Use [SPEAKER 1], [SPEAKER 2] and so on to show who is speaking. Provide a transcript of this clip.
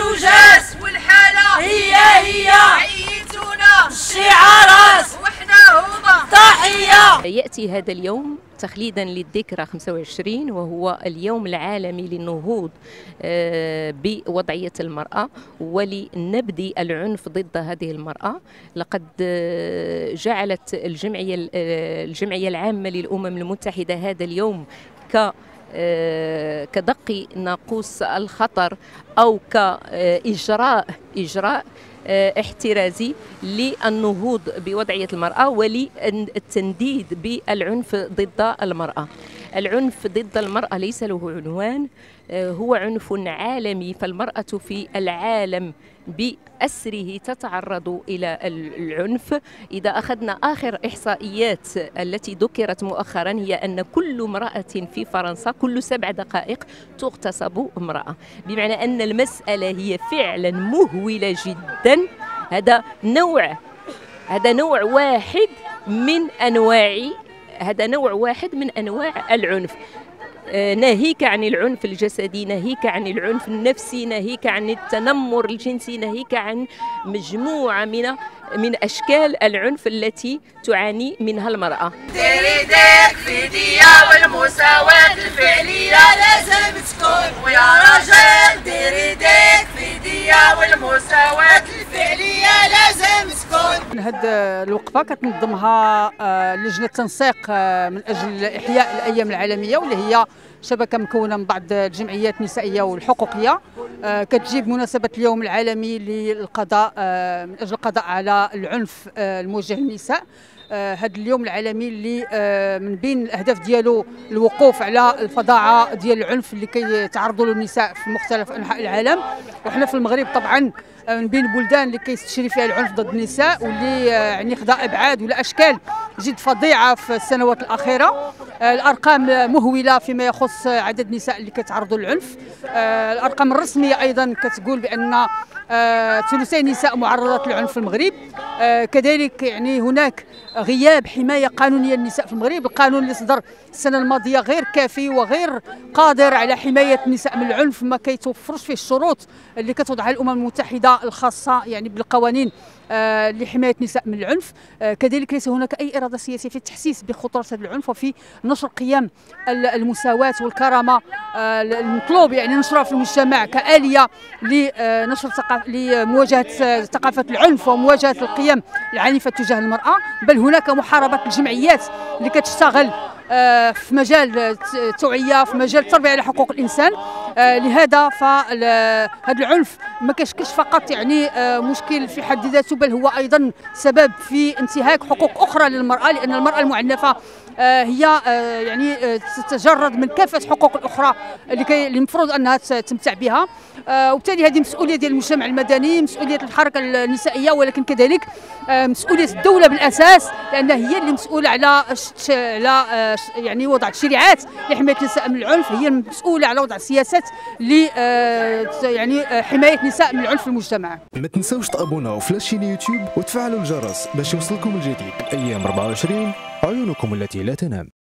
[SPEAKER 1] وجات
[SPEAKER 2] والحالة
[SPEAKER 1] هي هي.
[SPEAKER 2] عيتونا.
[SPEAKER 1] الشعارات
[SPEAKER 2] وحنا هما.
[SPEAKER 1] تحية.
[SPEAKER 3] يأتي هذا اليوم تخليدا للذكرى 25 وهو اليوم العالمي للنهوض آه، بوضعية المرأة ولنبذ العنف ضد هذه المرأة. لقد آه، جعلت الجمعية آه، الجمعية العامة للأمم المتحدة هذا اليوم ك كدق ناقوس الخطر أو كإجراء إجراء احترازي للنهوض بوضعية المرأة وللتنديد بالعنف ضد المرأة. العنف ضد المرأة ليس له عنوان هو عنف عالمي فالمرأة في العالم بأسره تتعرض إلى العنف. إذا أخذنا آخر إحصائيات التي ذكرت مؤخرا هي أن كل امرأة في فرنسا كل سبع دقائق تغتصب امرأة. بمعنى أن المسألة هي فعلا مهولة جدا. هذا نوع هذا نوع واحد من أنواع هذا نوع واحد من أنواع العنف. آه، ناهيك عن العنف الجسدي ناهيك عن العنف النفسي ناهيك عن التنمر الجنسي ناهيك عن مجموعة من من أشكال العنف التي تعاني منها المرأة.
[SPEAKER 2] ديري في ديا والمساواة الفعلية لازم تكون ويا تكون
[SPEAKER 4] هاد الوقفة كتنظمها آه، لجنة تنسيق آه، من أجل إحياء الأيام العالمية واللي هي شبكة مكونة من بعض الجمعيات النسائية والحقوقية. كتجيب مناسبة اليوم العالمي للقضاء آه، من أجل القضاء على العنف آه، الموجه للنساء هذا اليوم العالمي اللي من بين الأهداف ديالو الوقوف على الفظاعه ديال العنف اللي كيتعرضوا له النساء في مختلف أنحاء العالم. وحنا في المغرب طبعا من بين البلدان اللي كيستشري فيها العنف ضد النساء واللي يعني خدا إبعاد ولا أشكال. جد فظيعة في السنوات الأخيرة. آه، الأرقام مهولة فيما يخص عدد النساء اللي كيتعرضوا للعنف. آه، الأرقام الرسمية أيضا كتقول بأن ثلثي النساء معرضات للعنف في المغرب. كذلك يعني هناك غياب حماية قانونية للنساء في المغرب. القانون اللي صدر السنة الماضية غير كافي وغير قادر على حماية النساء من العنف ما كيتوفرش فيه الشروط اللي كتوضعها الأمم المتحدة الخاصة يعني بالقوانين آه، لحماية النساء من العنف. آه، كذلك ليس هناك أي إرادة سياسية في التحسيس بخطورة هذا العنف وفي نشر قيم المساواة والكرامة آه، المطلوب يعني نشرها في المجتمع كآلية لنشر لمواجهة ثقافة العنف ومواجهة القيم العنيفة تجاه المرأة بل هناك محاربه الجمعيات اللي كتشتغل آه، في مجال التوعية في مجال التربية على حقوق الإنسان. آه، لهذا فهذا العنف ما كيشكلش فقط يعني آه، مشكل في حد ذاته بل هو أيضا سبب في انتهاك حقوق أخرى للمرأة لأن المرأة المعنفة هي يعني تتجرد من كافة الحقوق الأخرى اللي المفروض أنها تمتع بها. وبالتالي هذه مسؤولية ديال المجتمع المدني مسؤولية الحركة النسائية ولكن كذلك مسؤولية الدولة بالأساس لأن هي اللي مسؤولة على على يعني وضع تشريعات لحماية النساء من العنف هي المسؤولة على وضع سياسات ل آه، يعني آه، حماية النساء من العنف في المجتمع.
[SPEAKER 5] ما تنساوش تابوناو في لاشين يوتيوب وتفعلوا الجرس باش يوصلكم الجديد أيام 24 عيونكم التي لا تنام.